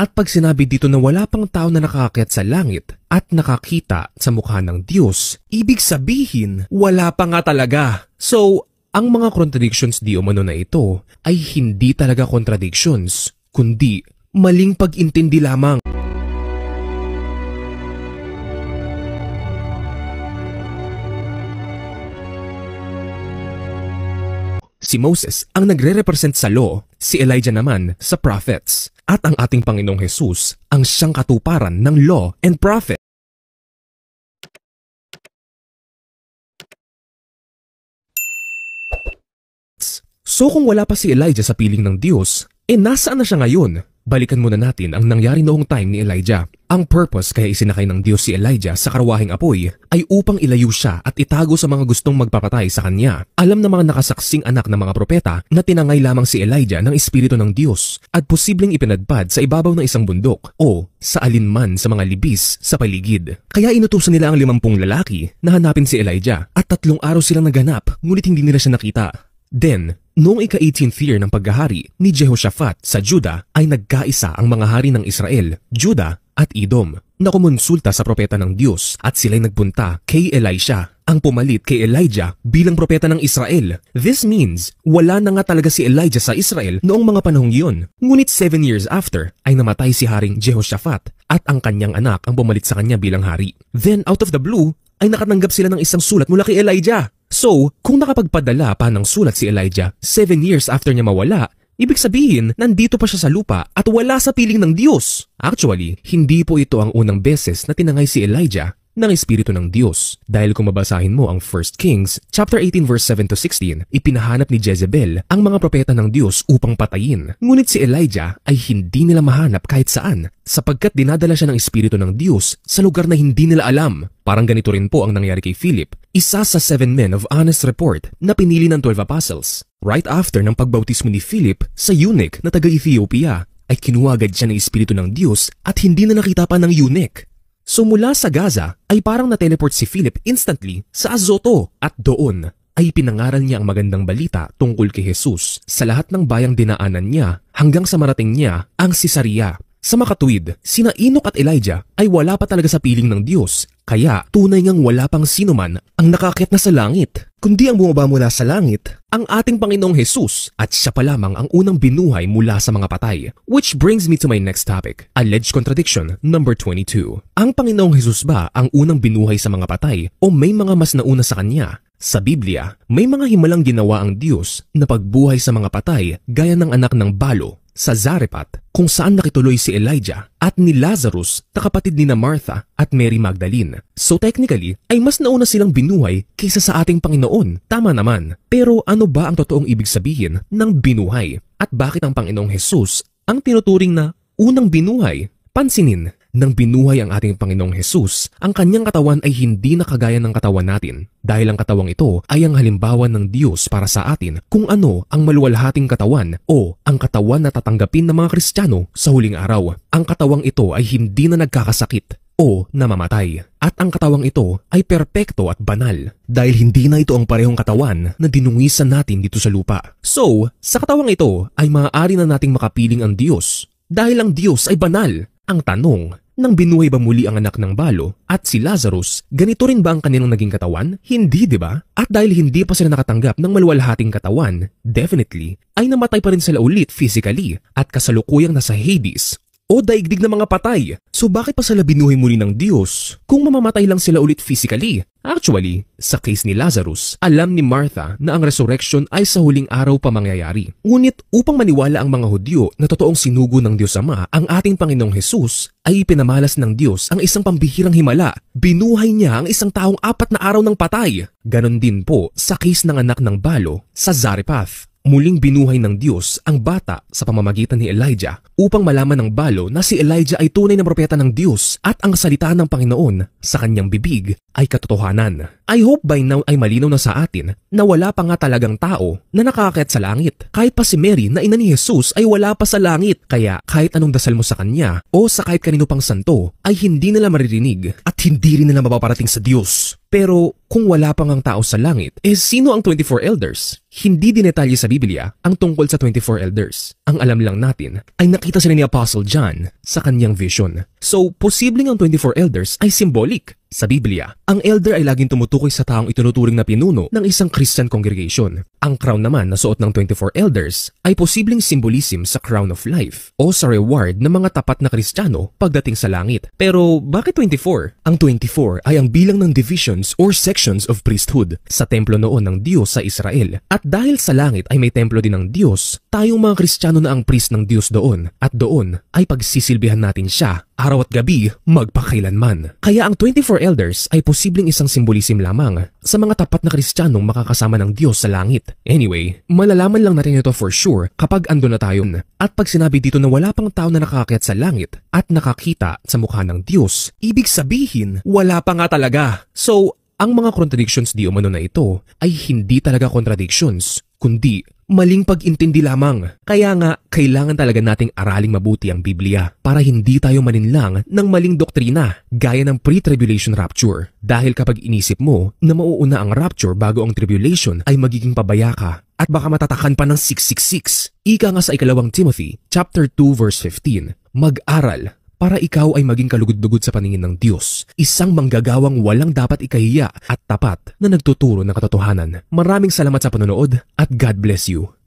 At pag sinabi dito na wala pang tao na nakaakyat sa langit at nakakita sa mukha ng Diyos, ibig sabihin wala pa nga talaga. So, ang mga contradictions di umano na ito ay hindi talaga contradictions, kundi maling pag-intindi lamang. Si Moses ang nagre-represent sa law, si Elijah naman sa prophets, at ang ating Panginoong Jesus ang siyang katuparan ng law and prophet. So kung wala pa si Elijah sa piling ng Diyos, eh nasaan na siya ngayon? Balikan muna natin ang nangyari noong time ni Elijah. Ang purpose kaya isinakay ng Diyos si Elijah sa karwahing apoy ay upang ilayo siya at itago sa mga gustong magpapatay sa kanya. Alam ng mga nakasaksing anak ng mga propeta na tinangay lamang si Elijah ng Espiritu ng Diyos at posibleng ipinadpad sa ibabaw ng isang bundok o sa alinman sa mga libis sa paligid. Kaya inutusan nila ang limampung lalaki na hanapin si Elijah at tatlong araw silang naganap ngunit hindi nila siya nakita. Then, noong ika-18th year ng paghahari ni Jehoshaphat sa Juda ay nagkaisa ang mga hari ng Israel, Juda at Edom na kumonsulta sa propeta ng Diyos at sila'y nagpunta kay Elisha ang pumalit kay Elijah bilang propeta ng Israel. This means wala na nga talaga si Elijah sa Israel noong mga panahong iyon. Ngunit 7 years after ay namatay si Haring Jehoshaphat at ang kanyang anak ang pumalit sa kanya bilang hari. Then out of the blue ay nakatanggap sila ng isang sulat mula kay Elijah. So, kung nakapagpadala pa ng sulat si Elijah 7 years after niya mawala, ibig sabihin nandito pa siya sa lupa at wala sa piling ng Diyos. Actually, hindi po ito ang unang beses na tinangay si Elijah ng Espiritu ng Diyos. Dahil kung mabasahin mo ang 1 Kings chapter 18 verse 7 to 16, ipinahanap ni Jezebel ang mga propeta ng Diyos upang patayin. Ngunit si Elijah ay hindi nila mahanap kahit saan sapagkat dinadala siya ng Espiritu ng Diyos sa lugar na hindi nila alam. Parang ganito rin po ang nangyari kay Philip, isa sa seven men of honest report na pinili ng 12 apostles. Right after ng pagbautismo ni Philip sa eunuch na taga-Ethiopia, ay kinuha agad siya ng Espiritu ng Diyos at hindi na nakita pa ng eunuch. So mula sa Gaza ay parang na-teleport si Philip instantly sa Azoto at doon ay pinangaral niya ang magandang balita tungkol kay Jesus sa lahat ng bayang dinaanan niya hanggang sa marating niya ang Sisaria. Sa makatuwid, sina Enoch at Elijah ay wala pa talaga sa piling ng Diyos kaya tunay ngang wala pang sino man ang nakakit na sa langit kundi ang bumaba mula sa langit ang ating Panginoong Jesus at siya pa lamang ang unang binuhay mula sa mga patay. Which brings me to my next topic, alleged contradiction number 22. Ang Panginoong Jesus ba ang unang binuhay sa mga patay o may mga mas nauna sa kanya? Sa Biblia, may mga himalang ginawa ang Diyos na pagbuhay sa mga patay gaya ng anak ng balo sa Zarepat kung saan nakituloy si Elijah at ni Lazarus na kapatid ni na Martha at Mary Magdalene. So technically ay mas nauna silang binuhay kaysa sa ating Panginoon. Tama naman. Pero ano ba ang totoong ibig sabihin ng binuhay? At bakit ang Panginoong Jesus ang tinuturing na unang binuhay? Pansinin, nang binuhay ang ating Panginoong Hesus, ang kanyang katawan ay hindi nakagaya ng katawan natin dahil ang katawang ito ay ang halimbawa ng Diyos para sa atin kung ano ang maluwalhating katawan o ang katawan na tatanggapin ng mga Kristiyano sa huling araw. Ang katawang ito ay hindi na nagkakasakit o namamatay. At ang katawang ito ay perpekto at banal dahil hindi na ito ang parehong katawan na dinungisan natin dito sa lupa. So, sa katawang ito ay maaari na nating makapiling ang Diyos dahil ang Diyos ay banal ang tanong, nang binuhay ba muli ang anak ng balo at si Lazarus, ganito rin ba ang kanilang naging katawan? Hindi, di ba? At dahil hindi pa sila nakatanggap ng maluwalhating katawan, definitely, ay namatay pa rin sila ulit physically at kasalukuyang nasa Hades o daigdig ng mga patay. So bakit pa sila binuhay muli ng Diyos kung mamamatay lang sila ulit physically? Actually, sa case ni Lazarus, alam ni Martha na ang resurrection ay sa huling araw pa mangyayari. Ngunit upang maniwala ang mga Hudyo na totoong sinugo ng Diyos Ama ang ating Panginoong Hesus, ay ipinamalas ng Diyos ang isang pambihirang himala. Binuhay niya ang isang taong apat na araw ng patay. Ganon din po sa case ng anak ng balo sa Zarephath. Muling binuhay ng Diyos ang bata sa pamamagitan ni Elijah upang malaman ng balo na si Elijah ay tunay na propeta ng Diyos at ang salita ng Panginoon sa kanyang bibig ay katotohanan. I hope by now ay malinaw na sa atin na wala pa nga talagang tao na nakakakit sa langit. Kahit pa si Mary na ina ni Jesus ay wala pa sa langit. Kaya kahit anong dasal mo sa kanya o sa kahit kanino pang santo ay hindi nila maririnig at hindi rin nila mapaparating sa Diyos. Pero kung wala pang ang tao sa langit, eh sino ang 24 elders? Hindi dinetalye sa Biblia ang tungkol sa 24 elders. Ang alam lang natin ay nakita sila ni Apostle John sa kanyang vision. So, posibleng ang 24 elders ay symbolic. Sa Biblia, ang elder ay laging tumutukoy sa taong itinuturing na pinuno ng isang Christian congregation. Ang crown naman na suot ng 24 elders ay posibleng symbolism sa crown of life o sa reward ng mga tapat na Kristiyano pagdating sa langit. Pero bakit 24? Ang 24 ay ang bilang ng divisions or sections of priesthood sa templo noon ng Diyos sa Israel. At dahil sa langit ay may templo din ng Diyos, tayong mga Kristiyano na ang priest ng Diyos doon at doon ay pagsisilbihan natin siya araw at gabi magpakailanman. Kaya ang 24 elders ay posibleng isang simbolism lamang sa mga tapat na kristyanong makakasama ng Diyos sa langit. Anyway, malalaman lang natin ito for sure kapag ando na tayo. At pag sinabi dito na wala pang tao na nakakakyat sa langit at nakakita sa mukha ng Diyos, ibig sabihin wala pa nga talaga. So, ang mga contradictions di umano na ito ay hindi talaga contradictions, kundi maling pag-intindi lamang. Kaya nga, kailangan talaga nating araling mabuti ang Biblia para hindi tayo maninlang ng maling doktrina gaya ng pre-tribulation rapture. Dahil kapag inisip mo na mauuna ang rapture bago ang tribulation ay magiging pabaya ka at baka matatakan pa ng 666. Ika nga sa ikalawang Timothy, chapter 2 verse 15, mag-aral para ikaw ay maging kalugod-lugod sa paningin ng Diyos. Isang manggagawang walang dapat ikahiya at tapat na nagtuturo ng katotohanan. Maraming salamat sa panonood at God bless you.